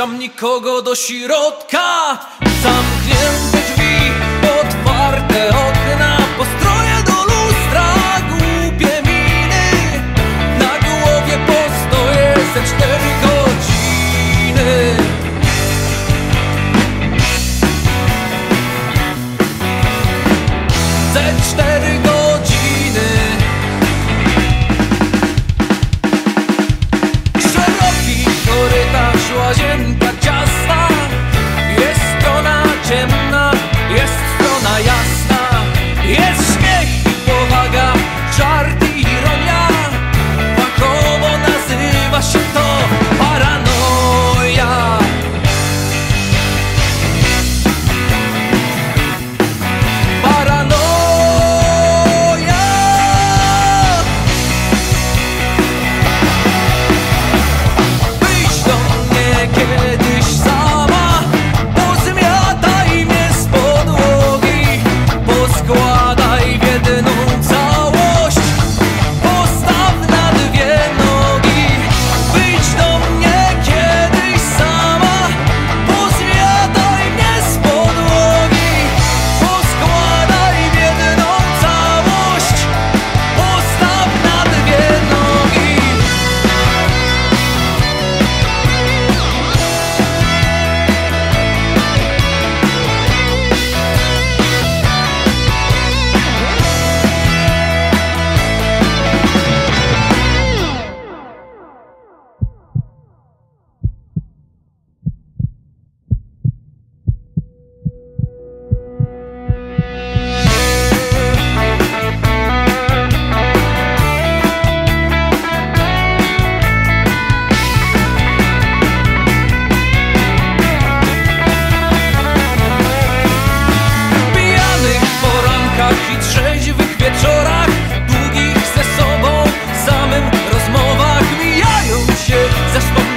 wpuszczam nikogo do środka. Zamknięte drzwi, otwarte okna Postroje do lustra, głupie miny. Na głowie postoję ze cztery godziny. Ze cztery godziny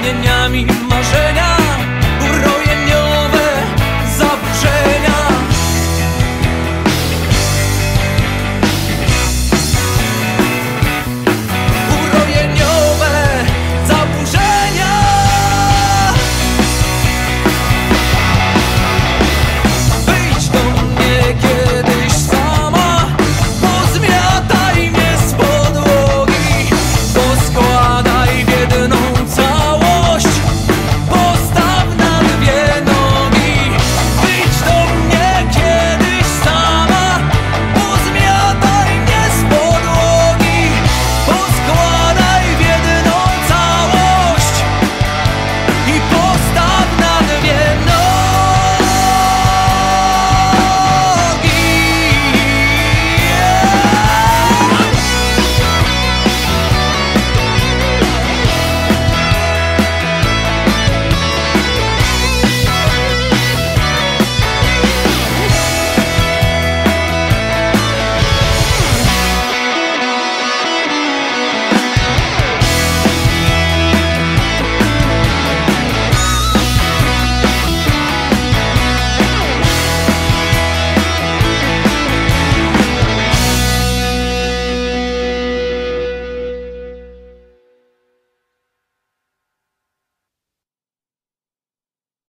wspomnieniami, marzeniami.